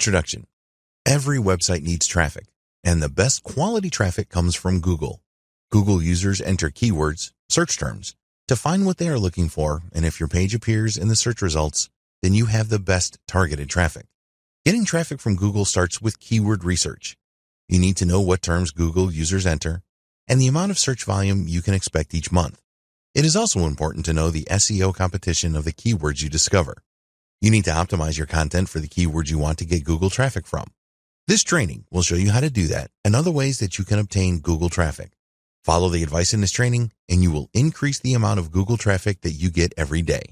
Introduction Every website needs traffic, and the best quality traffic comes from Google. Google users enter keywords, search terms, to find what they are looking for, and if your page appears in the search results, then you have the best targeted traffic. Getting traffic from Google starts with keyword research. You need to know what terms Google users enter and the amount of search volume you can expect each month. It is also important to know the SEO competition of the keywords you discover. You need to optimize your content for the keywords you want to get Google traffic from. This training will show you how to do that and other ways that you can obtain Google traffic. Follow the advice in this training and you will increase the amount of Google traffic that you get every day.